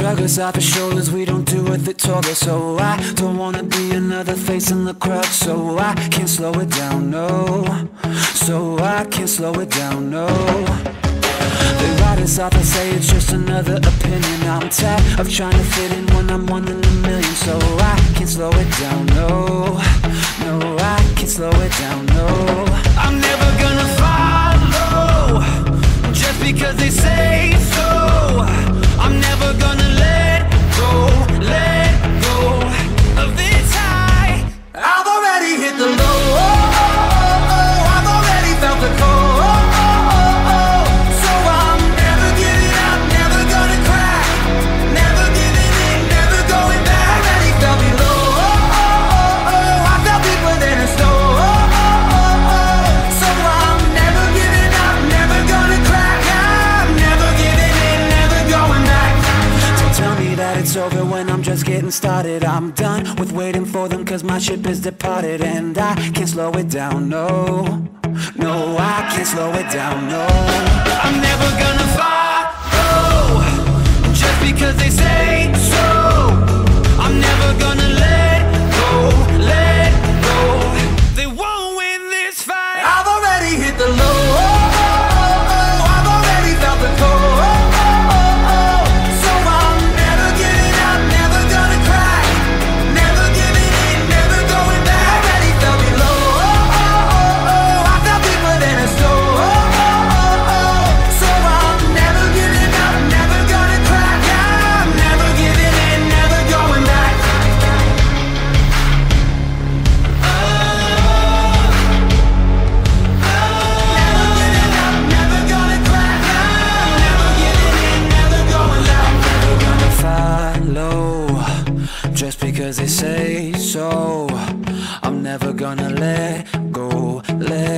us off his shoulders, we don't do what they told us So I don't wanna be another face in the crowd. So I can't slow it down, no. So I can't slow it down, no. They write us off and say it's just another opinion. I'm tired of trying to fit in when I'm one in a million. So I can't slow it down, no. No, I can't slow it down, no. I'm never over when I'm just getting started. I'm done with waiting for them cause my ship is departed. And I can't slow it down, no. No, I can't slow it down, no. I'm never gonna follow Just because they say so. I'm never gonna let go, let